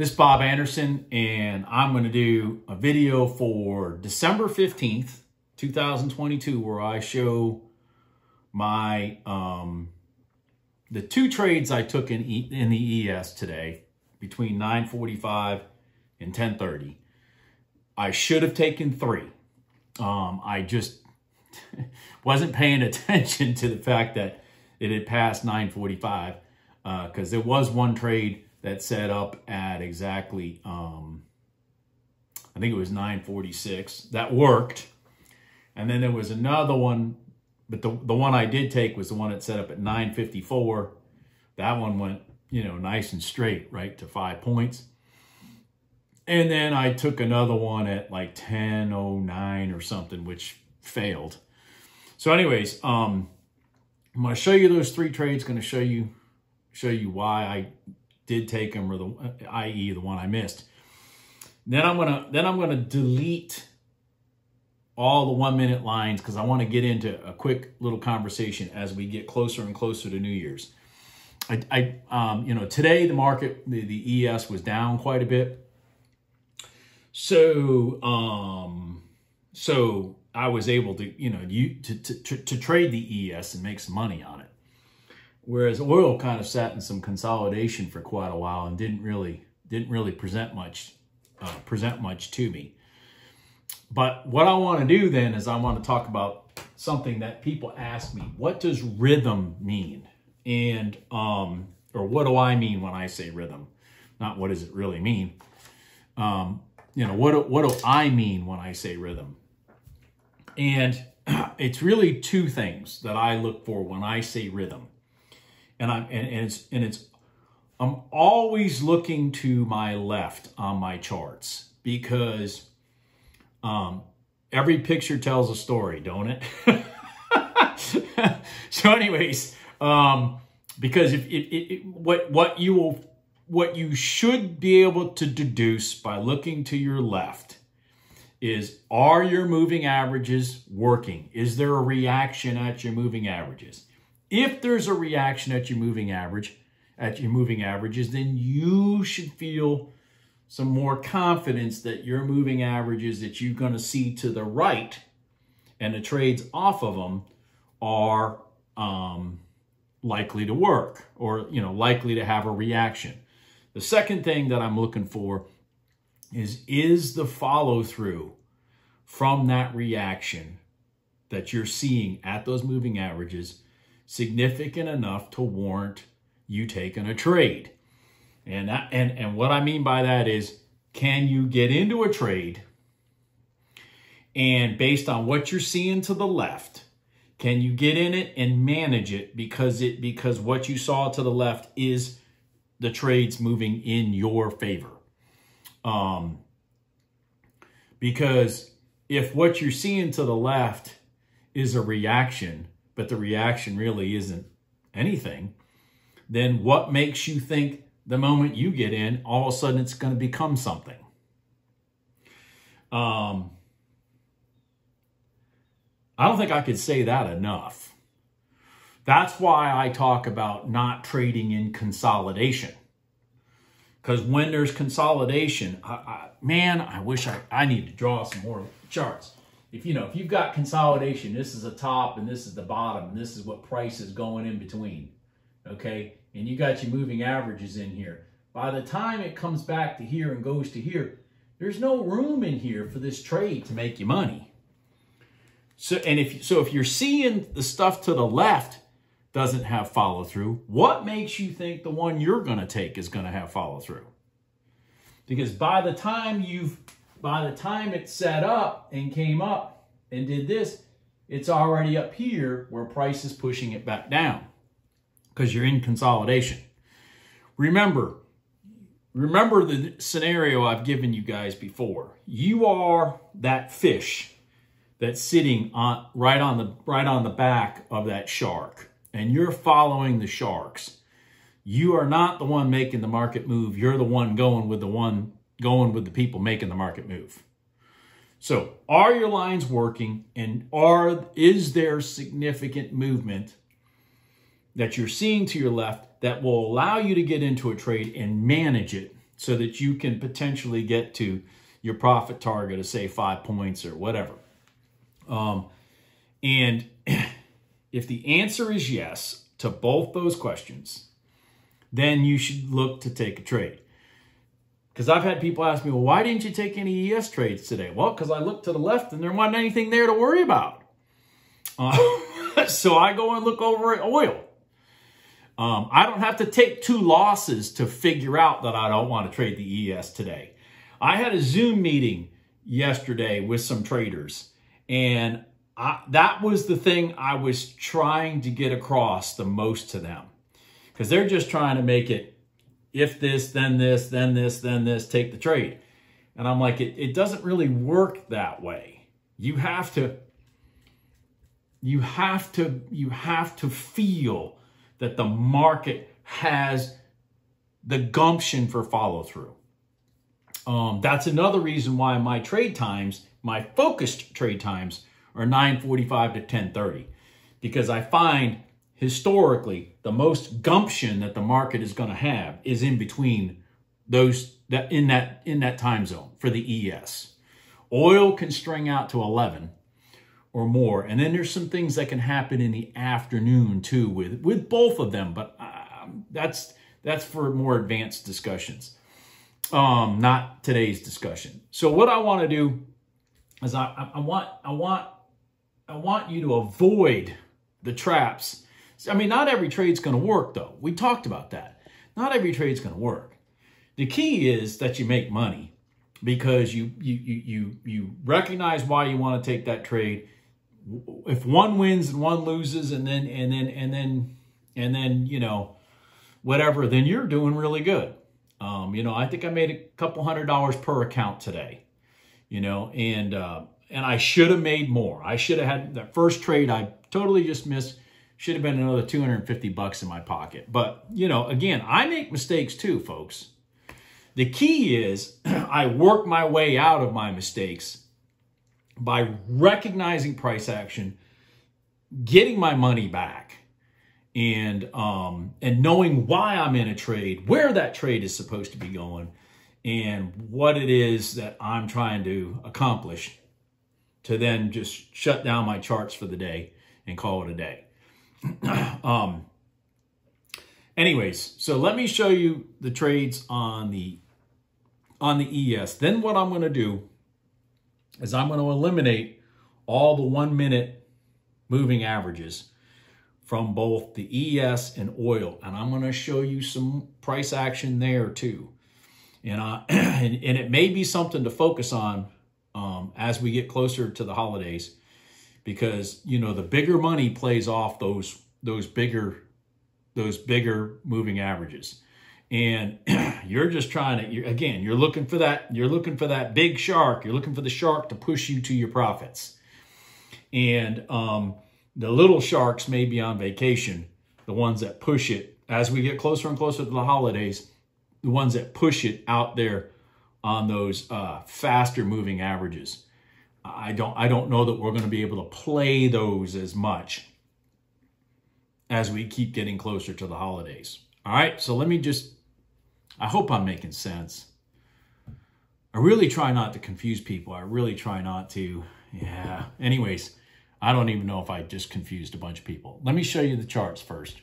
This is Bob Anderson, and I'm going to do a video for December 15th, 2022, where I show my um, the two trades I took in, e in the ES today between 9.45 and 10.30. I should have taken three. Um, I just wasn't paying attention to the fact that it had passed 9.45 because uh, there was one trade that set up at exactly, um, I think it was 946. That worked. And then there was another one, but the, the one I did take was the one that set up at 954. That one went, you know, nice and straight, right, to five points. And then I took another one at like 1009 or something, which failed. So anyways, um, I'm going to show you those three trades, going to show you show you why I did take them, or the i.e. the one I missed. Then I'm gonna then I'm gonna delete all the one minute lines because I want to get into a quick little conversation as we get closer and closer to New Year's. I, I um, you know, today the market, the, the ES was down quite a bit. So, um, so I was able to, you know, you, to, to, to trade the ES and make some money on it. Whereas oil kind of sat in some consolidation for quite a while and didn't really didn't really present much uh, present much to me. But what I want to do then is I want to talk about something that people ask me. What does rhythm mean? And um, or what do I mean when I say rhythm? Not what does it really mean? Um, you know, what what do I mean when I say rhythm? And it's really two things that I look for when I say rhythm and I'm and, and it's and it's I'm always looking to my left on my charts because um, every picture tells a story, don't it? so, anyways, um, because if it, what what you will what you should be able to deduce by looking to your left is are your moving averages working? Is there a reaction at your moving averages? If there's a reaction at your moving average, at your moving averages, then you should feel some more confidence that your moving averages that you're going to see to the right and the trades off of them are um, likely to work or, you know, likely to have a reaction. The second thing that I'm looking for is, is the follow through from that reaction that you're seeing at those moving averages significant enough to warrant you taking a trade. And, that, and, and what I mean by that is, can you get into a trade and based on what you're seeing to the left, can you get in it and manage it because it because what you saw to the left is the trades moving in your favor. Um, because if what you're seeing to the left is a reaction but the reaction really isn't anything, then what makes you think the moment you get in, all of a sudden it's going to become something? Um, I don't think I could say that enough. That's why I talk about not trading in consolidation. Because when there's consolidation, I, I, man, I wish I, I need to draw some more charts if you know if you've got consolidation this is the top and this is the bottom and this is what price is going in between okay? And you got your moving averages in here. By the time it comes back to here and goes to here there's no room in here for this trade to make you money. So and if so if you're seeing the stuff to the left doesn't have follow through what makes you think the one you're going to take is going to have follow through because by the time you've by the time it set up and came up and did this, it's already up here where price is pushing it back down because you're in consolidation. Remember, remember the scenario I've given you guys before. You are that fish that's sitting on right on the right on the back of that shark and you're following the sharks. You are not the one making the market move. You're the one going with the one going with the people making the market move. So are your lines working and are is there significant movement that you're seeing to your left that will allow you to get into a trade and manage it so that you can potentially get to your profit target of say five points or whatever. Um, and if the answer is yes to both those questions, then you should look to take a trade. Because I've had people ask me, well, why didn't you take any ES trades today? Well, because I looked to the left and there wasn't anything there to worry about. Uh, so I go and look over at oil. Um, I don't have to take two losses to figure out that I don't want to trade the ES today. I had a Zoom meeting yesterday with some traders, and I, that was the thing I was trying to get across the most to them because they're just trying to make it if this, then this, then this, then this, take the trade. And I'm like, it, it doesn't really work that way. You have to, you have to, you have to feel that the market has the gumption for follow through. Um, that's another reason why my trade times, my focused trade times, are 9:45 to 10:30, because I find historically the most gumption that the market is going to have is in between those that in that in that time zone for the ES. Oil can string out to 11 or more, and then there's some things that can happen in the afternoon too with with both of them, but um, that's that's for more advanced discussions um, not today's discussion. So what I want to do is I, I want I want I want you to avoid the traps. I mean, not every trade's going to work though. We talked about that. Not every trade's going to work. The key is that you make money because you you you you you recognize why you want to take that trade. If one wins and one loses, and then and then and then and then you know whatever, then you're doing really good. Um, you know, I think I made a couple hundred dollars per account today, you know, and, uh, and I should have made more. I should have had that first trade I totally just missed. Should have been another 250 bucks in my pocket. But, you know, again, I make mistakes too, folks. The key is I work my way out of my mistakes by recognizing price action, getting my money back, and um, and knowing why I'm in a trade, where that trade is supposed to be going, and what it is that I'm trying to accomplish to then just shut down my charts for the day and call it a day. um, anyways, so let me show you the trades on the on the ES. Then what I'm going to do is I'm going to eliminate all the one minute moving averages from both the ES and oil. And I'm going to show you some price action there too. And, uh, and, and, it may be something to focus on um, as we get closer to the holidays because, you know, the bigger money plays off those, those bigger, those bigger moving averages. And you're just trying to, you're, again, you're looking for that, you're looking for that big shark. You're looking for the shark to push you to your profits. And, um, the little sharks may be on vacation, the ones that push it as we get closer and closer to the holidays, the ones that push it out there on those uh, faster moving averages. I don't I don't know that we're going to be able to play those as much as we keep getting closer to the holidays. All right, so let me just I hope I'm making sense. I really try not to confuse people. I really try not to. Yeah. Anyways, I don't even know if I just confused a bunch of people. Let me show you the charts first.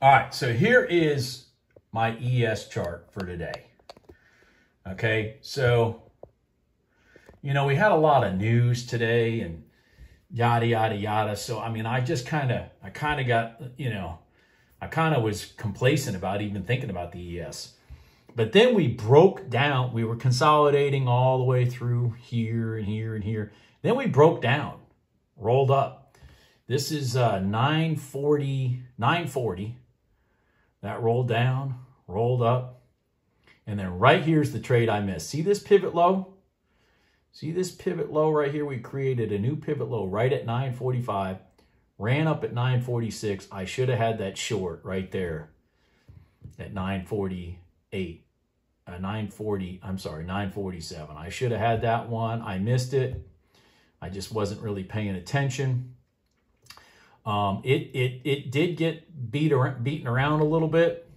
All right, so here is my ES chart for today. Okay, so, you know, we had a lot of news today and yada, yada, yada. So, I mean, I just kind of, I kind of got, you know, I kind of was complacent about even thinking about the ES. But then we broke down. We were consolidating all the way through here and here and here. Then we broke down, rolled up. This is uh, 940, 940. That rolled down, rolled up. And then right here's the trade I missed. See this pivot low? See this pivot low right here? We created a new pivot low right at 945. Ran up at 946. I should have had that short right there at 948. uh, 940, I'm sorry, 947. I should have had that one. I missed it. I just wasn't really paying attention. Um, it, it, it did get beat around, beaten around a little bit.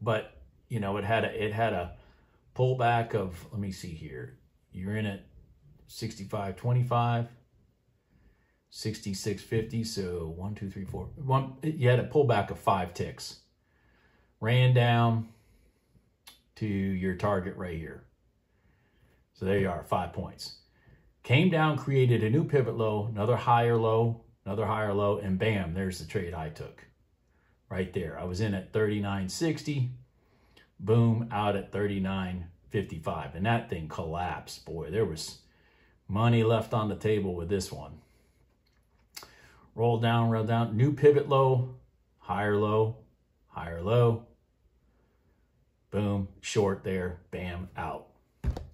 But you know, it had a, it had a pullback of, let me see here. You're in at 65.25, 66.50. So one, two, three, four, one, you had a pullback of five ticks. Ran down to your target right here. So there you are, five points. Came down, created a new pivot low, another higher low, another higher low, and bam, there's the trade I took. Right there. I was in at 39.60. Boom, out at 39.55. And that thing collapsed. Boy, there was money left on the table with this one. Roll down, roll down. New pivot low, higher low, higher low. Boom, short there, bam, out.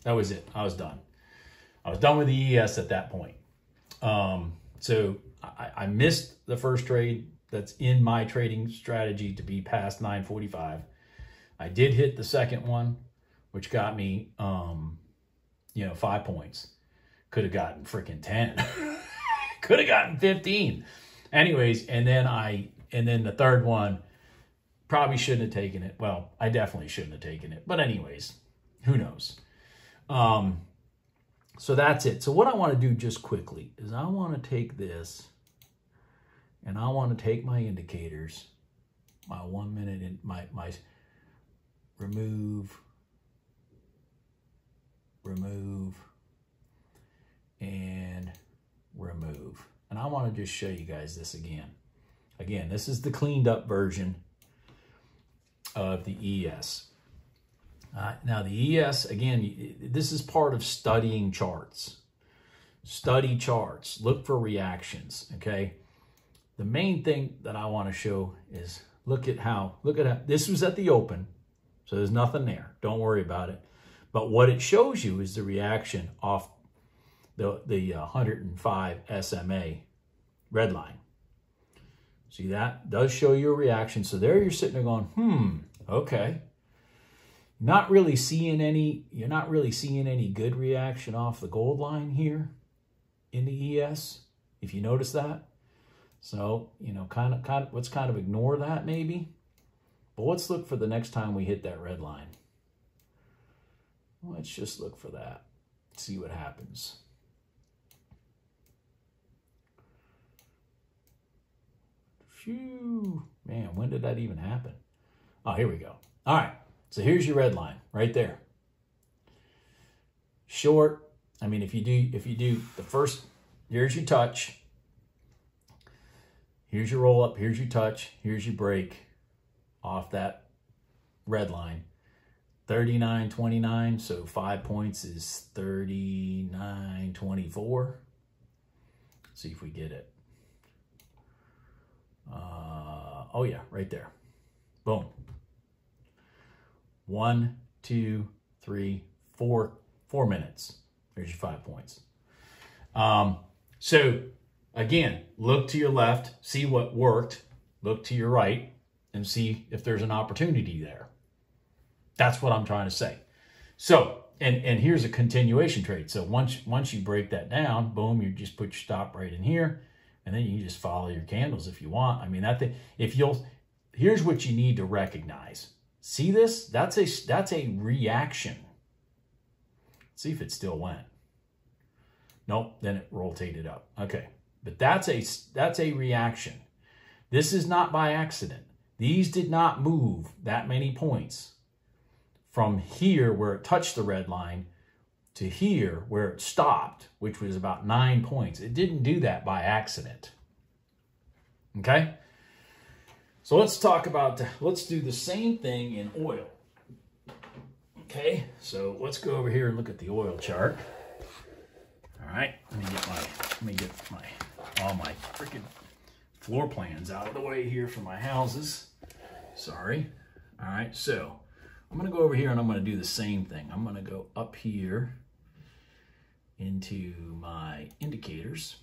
That was it. I was done. I was done with the ES at that point. Um, so I, I, missed the first trade that's in my trading strategy to be past 945. I did hit the second one, which got me, um, you know, five points. Could have gotten freaking 10. Could have gotten 15. Anyways, and then I, and then the third one, probably shouldn't have taken it. Well, I definitely shouldn't have taken it. But anyways, who knows? Um, so that's it. So what I want to do just quickly is I want to take this and I want to take my indicators, my one minute, in my, my remove, remove, and remove. And I want to just show you guys this again. Again, this is the cleaned up version of the ES. Uh, now the ES, again, this is part of studying charts. Study charts, look for reactions, okay? The main thing that I want to show is look at how, look at how, this was at the open, so there's nothing there. Don't worry about it. But what it shows you is the reaction off the, the 105 SMA red line. See that? Does show you a reaction. So there you're sitting there going, hmm, okay. Not really seeing any, you're not really seeing any good reaction off the gold line here in the ES, if you notice that. So, you know, kind of, kind of, let's kind of ignore that maybe. But let's look for the next time we hit that red line. Let's just look for that. See what happens. Phew. Man, when did that even happen? Oh, here we go. All right. So here's your red line right there. Short. I mean, if you do, if you do the first, here's your touch. Here's your roll up. Here's your touch. Here's your break off that red line. 39.29. So five points is 39.24. See if we get it. Uh, oh yeah, right there. Boom. One, two, three, four, four minutes. There's your five points. Um, so again, look to your left, see what worked. Look to your right and see if there's an opportunity there. That's what I'm trying to say. So, and, and here's a continuation trade. So once, once you break that down, boom, you just put your stop right in here and then you just follow your candles if you want. I mean, that thing, if you'll, here's what you need to recognize. See this? That's a, that's a reaction. Let's see if it still went. Nope, then it rotated up. Okay, but that's a, that's a reaction. This is not by accident. These did not move that many points from here where it touched the red line to here where it stopped, which was about nine points. It didn't do that by accident. Okay? So let's talk about, let's do the same thing in oil. Okay, so let's go over here and look at the oil chart. All right, let me get my, let me get my, all my freaking floor plans out of the way here for my houses. Sorry. All right, so I'm gonna go over here and I'm gonna do the same thing. I'm gonna go up here into my indicators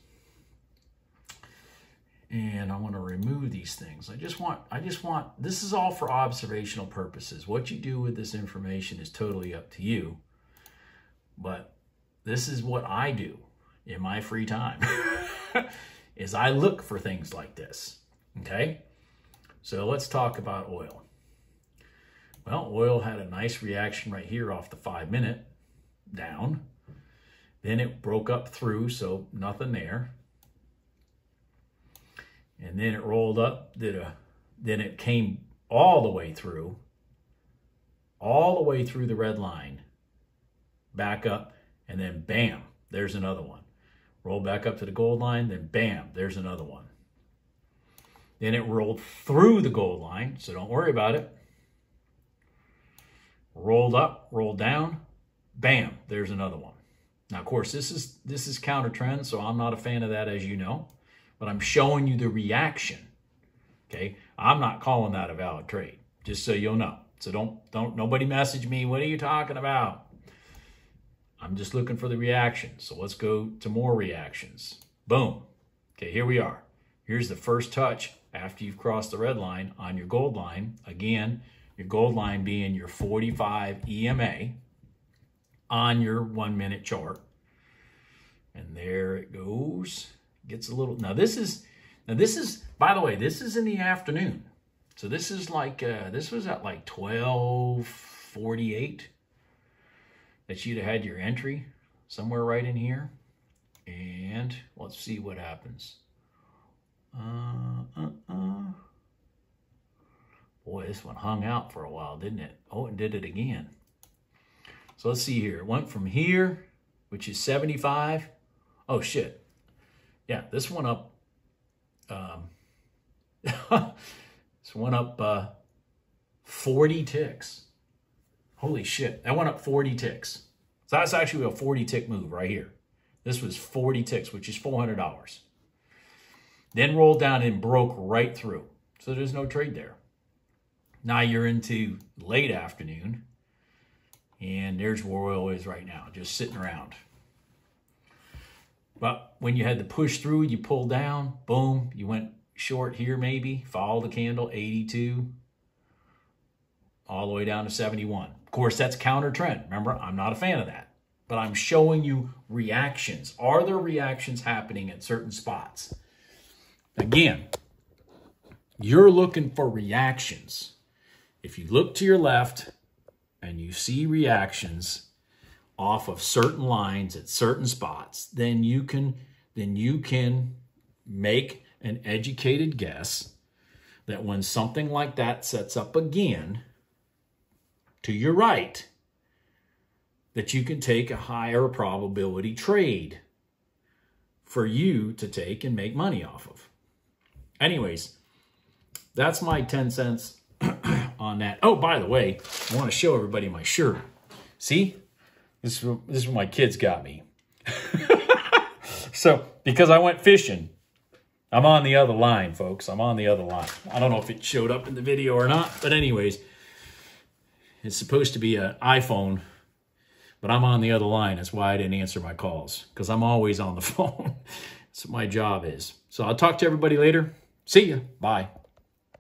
and I want to remove these things. I just want, I just want, this is all for observational purposes. What you do with this information is totally up to you, but this is what I do. in my free time is I look for things like this. Okay? So let's talk about oil. Well, oil had a nice reaction right here off the five minute down. Then it broke up through, so nothing there. And then it rolled up, did a, then it came all the way through, all the way through the red line, back up, and then bam, there's another one. Roll back up to the gold line, then bam, there's another one. Then it rolled through the gold line, so don't worry about it. Rolled up, rolled down, bam, there's another one. Now, of course, this is this is counter trend, so I'm not a fan of that, as you know, but I'm showing you the reaction. Okay, I'm not calling that a valid trade, just so you'll know. So don't don't nobody message me. What are you talking about? I'm just looking for the reaction. So let's go to more reactions. Boom. Okay, here we are. Here's the first touch after you've crossed the red line on your gold line. Again, your gold line being your 45 EMA on your one minute chart. And there it goes. Gets a little, now this is, now this is, by the way, this is in the afternoon. So this is like, uh, this was at like 1248 that you'd have had your entry somewhere right in here. And let's see what happens. Uh, uh, uh. Boy, this one hung out for a while, didn't it? Oh, it did it again. So let's see here. It went from here, which is 75. Oh, shit. Yeah, this one up. Um, this one up uh, 40 ticks. Holy shit. That went up 40 ticks. So that's actually a 40 tick move right here. This was 40 ticks, which is $400. Then rolled down and broke right through. So there's no trade there. Now you're into late afternoon. And there's where oil is right now, just sitting around. But when you had to push through, you pulled down, boom, you went short here maybe, follow the candle, 82, all the way down to 71. Of course, that's counter trend. Remember, I'm not a fan of that. But I'm showing you reactions. Are there reactions happening at certain spots? Again, you're looking for reactions. If you look to your left and you see reactions off of certain lines at certain spots, then you can then you can make an educated guess that when something like that sets up again to your right, that you can take a higher probability trade for you to take and make money off of. Anyways, that's my 10 cents on that. Oh, by the way, I want to show everybody my shirt. See? This is, this is what my kids got me. so, because I went fishing, I'm on the other line, folks. I'm on the other line. I don't know if it showed up in the video or not, but anyways, it's supposed to be an iPhone, but I'm on the other line. That's why I didn't answer my calls, because I'm always on the phone. That's what my job is. So I'll talk to everybody later. See ya. Bye.